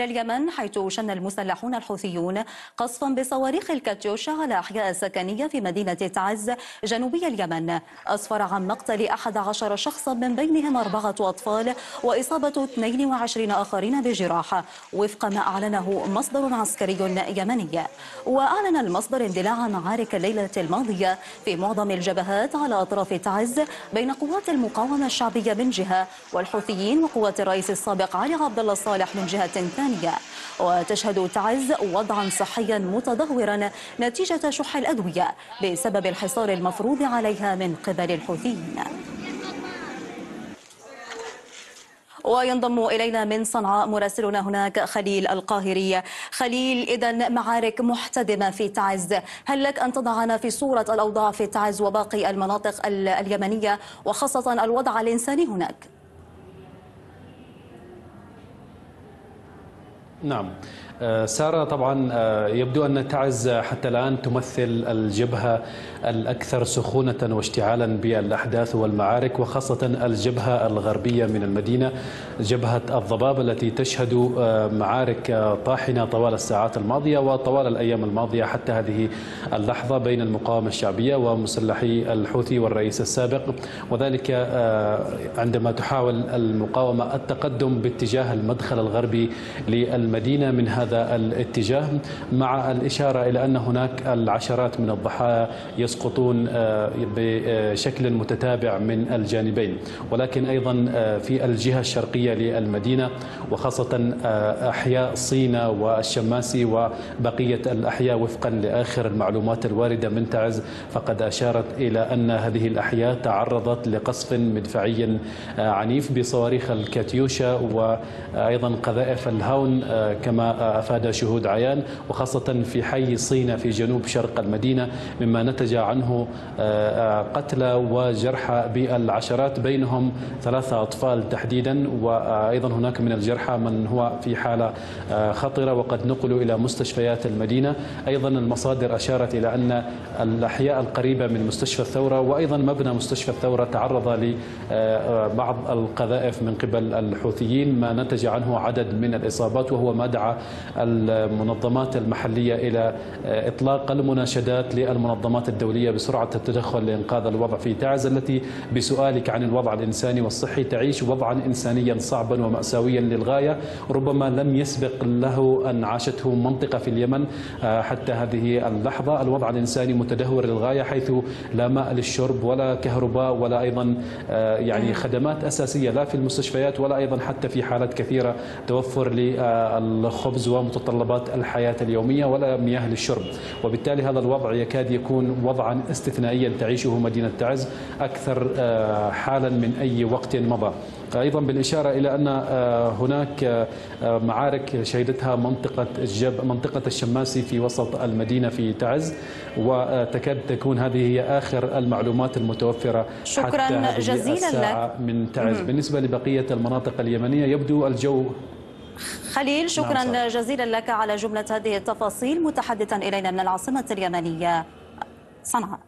اليمن حيث شن المسلحون الحوثيون قصفا بصواريخ الكاتيوشا على أحياء سكنية في مدينة تعز جنوبي اليمن. أسفر عن مقتل 11 شخصا من بينهم أربعة أطفال وإصابة 22 آخرين بجراح وفق ما أعلنه مصدر عسكري يمني. وأعلن المصدر اندلاع معارك الليلة الماضية في معظم الجبهات على أطراف تعز بين قوات المقاومة الشعبية من جهة والحوثيين وقوات الرئيس السابق علي عبد الله صالح من جهة ثانية. وتشهد تعز وضعا صحيا متدهورا نتيجة شح الأدوية بسبب الحصار المفروض عليها من قبل الحوثيين. وينضم إلينا من صنعاء مراسلنا هناك خليل القاهري. خليل إذا معارك محتدمة في تعز. هل لك أن تضعنا في صورة الأوضاع في تعز وباقي المناطق اليمنية وخاصة الوضع الإنساني هناك؟ نعم. سارة طبعا آه، يبدو أن تعز حتى الآن تمثل الجبهة الأكثر سخونة واشتعالا بالأحداث والمعارك وخاصة الجبهة الغربية من المدينة جبهة الضباب التي تشهد آه، معارك طاحنة طوال الساعات الماضية وطوال الأيام الماضية حتى هذه اللحظة بين المقاومة الشعبية ومسلحي الحوثي والرئيس السابق. وذلك عندما تحاول المقاومة التقدم باتجاه المدخل الغربي للمدينة من هذا هذا الاتجاه مع الإشارة إلى أن هناك العشرات من الضحايا يسقطون آه، بشكل متتابع من الجانبين. ولكن أيضا آه، في الجهة الشرقية للمدينة وخاصة آه، أحياء صينا والشماسي وبقية الأحياء وفقا لآخر المعلومات الواردة من تعز فقد أشارت إلى أن هذه الأحياء تعرضت لقصف مدفعي عنيف بصواريخ الكاتيوشا وأيضا قذائف الهاون كما أفاد شهود عيان وخاصة في حي صينا في جنوب شرق المدينة مما نتج عنه آه، آه، قتلى وجرحى بالعشرات بينهم ثلاثة أطفال تحديدا وأيضا هناك من الجرحى من هو في حالة آه، خطرة وقد نقلوا إلى مستشفيات المدينة. أيضا المصادر أشارت إلى أن الأحياء القريبة من مستشفى الثورة وأيضا مبنى مستشفى الثورة تعرض لبعض القذائف من قبل الحوثيين ما نتج عنه عدد من الإصابات وهو ما دعا المنظمات المحلية إلى إطلاق المناشدات للمنظمات الدولية بسرعة التدخل لإنقاذ الوضع في تعز التي بسؤالك عن الوضع الإنساني والصحي تعيش وضعا إنسانيا صعبا ومأساويا للغاية. ربما لم يسبق له أن عاشته منطقة في اليمن آه، حتى هذه اللحظة. الوضع الإنساني متدهور للغاية حيث لا ماء للشرب ولا كهرباء ولا أيضا آه، يعني خدمات أساسية لا في المستشفيات ولا أيضا حتى في حالات كثيرة توفر للخبز ومتطلبات الحياة اليومية ولا مياه للشرب. وبالتالي هذا الوضع يكاد يكون وضعا استثنائيا تعيشه مدينة تعز أكثر آه، حالا من أي وقت مضى. أيضا بالإشارة إلى أن آه، هناك آه، معارك شهدتها منطقة الجب منطقة الشماسي في وسط المدينة في تعز. وتكاد تكون هذه هي آخر المعلومات المتوفرة شكرا حتى جزيلا الساعة لك. من تعز. بالنسبة لبقية المناطق اليمنية يبدو الجو خليل شكرا نعم جزيلا لك على جملة هذه التفاصيل متحدثا إلينا من العاصمة اليمنية. صنعاء.